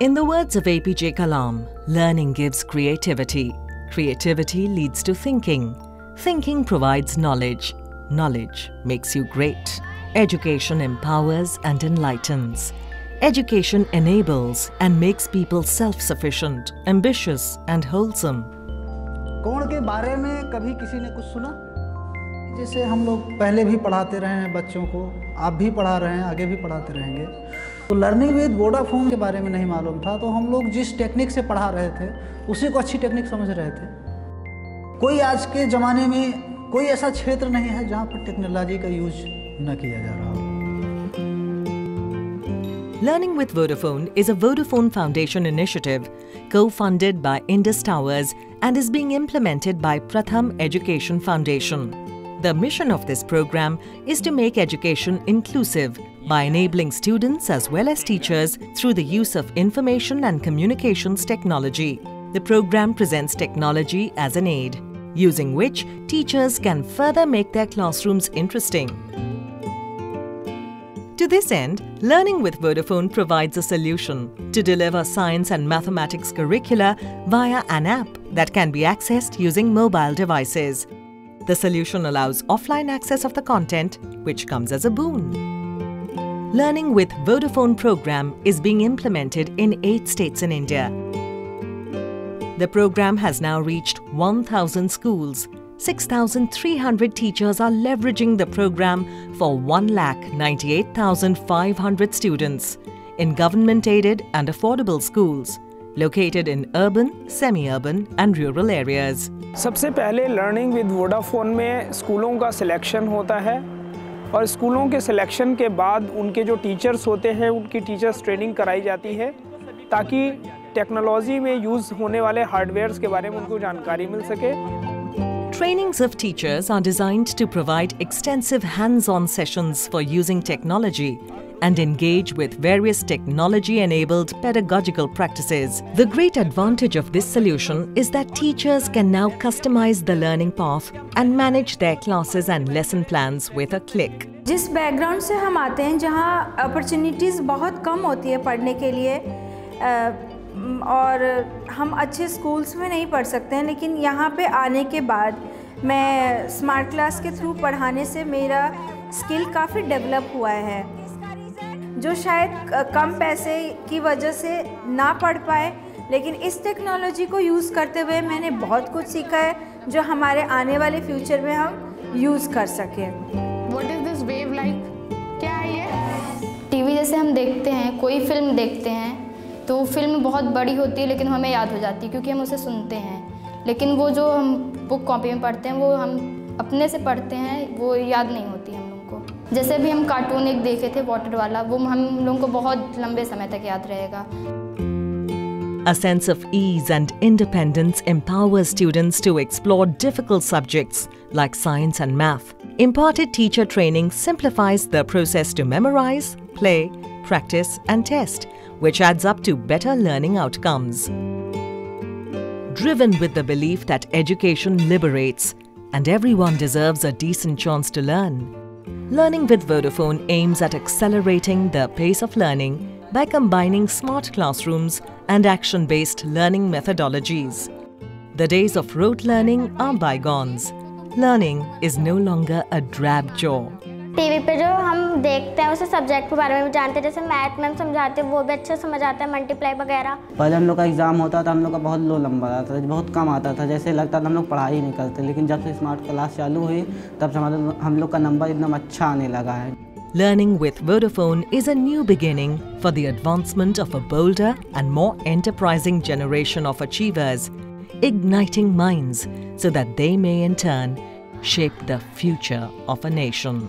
In the words of APJ Kalam, learning gives creativity. Creativity leads to thinking. Thinking provides knowledge. Knowledge makes you great. Education empowers and enlightens. Education enables and makes people self-sufficient, ambitious and wholesome. कोण के बारे में कभी किसी ने कुछ सुना जैसे हम लोग पहले भी पढ़ाते रहे हैं बच्चों को आप भी पढ़ा रहे हैं आगे भी पढ़ाते रहेंगे तो लर्निंग विद वोडाफोन के बारे में नहीं मालूम था तो हम लोग जिस टेक्निक से पढ़ा रहे थे उसी को अच्छी टेक्निक समझ रहे थे कोई आज के ज़माने में कोई ऐसा क्षेत्र नहीं है जहाँ पर टेक्नोलॉजी का यूज़ न किया जा रहा हो Learning with Vodafone is a Vodafone Foundation initiative co-funded by Indus Towers and is being implemented by Pratham Education Foundation. The mission of this program is to make education inclusive by enabling students as well as teachers through the use of information and communications technology. The program presents technology as an aid, using which teachers can further make their classrooms interesting. To this end, Learning with Vodafone provides a solution to deliver science and mathematics curricula via an app that can be accessed using mobile devices. The solution allows offline access of the content, which comes as a boon. Learning with Vodafone program is being implemented in 8 states in India. The program has now reached 1,000 schools 6,300 teachers are leveraging the program for 1,98,500 students in government-aided and affordable schools located in urban, semi-urban and rural areas. सबसे पहले learning with Vodafone में स्कूलों का selection होता है और स्कूलों के सिलेक्शन के बाद उनके जो टीचर्स होते हैं उनकी टीचर्स ट्रेनिंग कराई जाती है ताकि टेक्नोलॉजी में यूज़ होने वाले हार्डवेयर्स के बारे में उनको जानकारी मिल सके Trainings of teachers are designed to provide extensive hands-on sessions for using technology and engage with various technology-enabled pedagogical practices. The great advantage of this solution is that teachers can now customize the learning path and manage their classes and lesson plans with a click. जिस background से हम आते हैं जहाँ opportunities बहुत कम होती है पढ़ने के लिए और हम अच्छे स्कूल्स में नहीं पढ़ सकते हैं लेकिन यहाँ पे आने के बाद मैं स्मार्ट क्लास के थ्रू पढ़ाने से मेरा स्किल काफ़ी डेवलप हुआ है जो शायद कम पैसे की वजह से ना पढ़ पाए, लेकिन इस टेक्नोलॉजी को यूज़ करते हुए मैंने बहुत कुछ सीखा है, जो हमारे आने वाले फ्यूचर में हम यूज़ कर सकें। What is this wave like क्या है ये? टीवी जैसे हम देखते हैं, कोई फ़िल्म देखते हैं तो फ़िल्म बहुत बड़ी होती है, लेकिन हमें याद हो जाती है, क्योंकि हम उसे सुनते हैं। लेकिन वो जो हम बुक कॉपी में पढ़ते हैं, वो हम अपने से पढ़ते हैं, वो याद नहीं होती हम लोग जैसे अभी हम कार्टून एक देखे थे वाटर वाला वो हम लोगों को बहुत लंबे समय तक याद रहेगा A sense of ease and independence empowers students to explore difficult subjects like science and math. Imparted teacher training simplifies the process to memorize, play, practice and test which adds up to better learning outcomes. Driven with the belief that education liberates and everyone deserves a decent chance to learn, Learning with Vodafone aims at accelerating the pace of learning by combining smart classrooms and action-based learning methodologies. The days of rote learning are bygones. Learning is no longer a drab chore. TV पे जो हम देखते हैं उसे subject के बारे में भी जानते हैं। जैसे मैथ मैम समझाते हैं वो भी अच्छे समझ आते हैं मल्टीप्लाई वगैरह। पहले हम लोग का एग्ज़ाम होता था हम लोग का बहुत लो नंबर आता था बहुत कम आता था। जैसे लगता था हम लोग पढ़ाई नहीं करते लेकिन जब से स्मार्ट क्लास चालू हुई तब से हमारा हम लोग का नंबर एकदम अच्छा आने लगा है। Learning with Vodafone is a new beginning for the advancement of a bolder and more enterprising generation of achievers, igniting minds so that they may in turn shape the future of a nation.